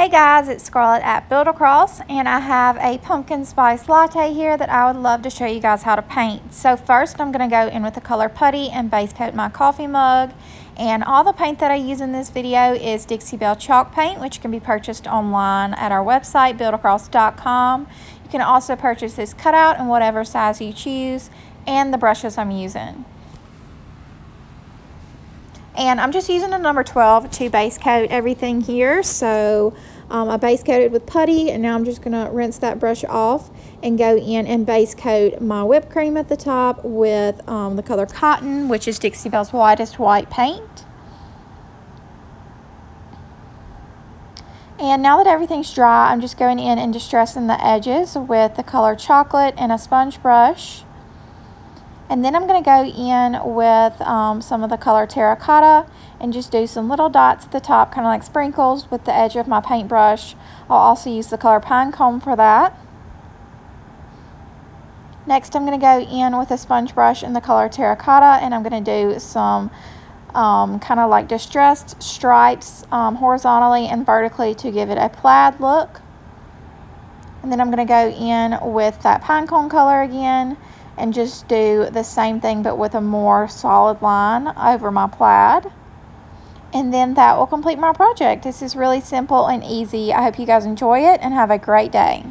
Hey guys, it's Scarlett at Build A Cross and I have a pumpkin spice latte here that I would love to show you guys how to paint. So first I'm going to go in with the color putty and base coat my coffee mug and all the paint that I use in this video is Dixie Belle chalk paint which can be purchased online at our website buildacross.com. You can also purchase this cutout in whatever size you choose and the brushes I'm using. And I'm just using a number 12 to base coat everything here. So um, I base coated with putty and now I'm just going to rinse that brush off and go in and base coat my whipped cream at the top with um, the color cotton, which is Dixie Belle's whitest white paint. And now that everything's dry, I'm just going in and distressing the edges with the color chocolate and a sponge brush. And then I'm going to go in with um, some of the color terracotta and just do some little dots at the top, kind of like sprinkles with the edge of my paintbrush. I'll also use the color pine cone for that. Next, I'm going to go in with a sponge brush in the color terracotta and I'm going to do some um, kind of like distressed stripes um, horizontally and vertically to give it a plaid look. And then I'm going to go in with that pine cone color again and just do the same thing but with a more solid line over my plaid. And then that will complete my project. This is really simple and easy. I hope you guys enjoy it and have a great day.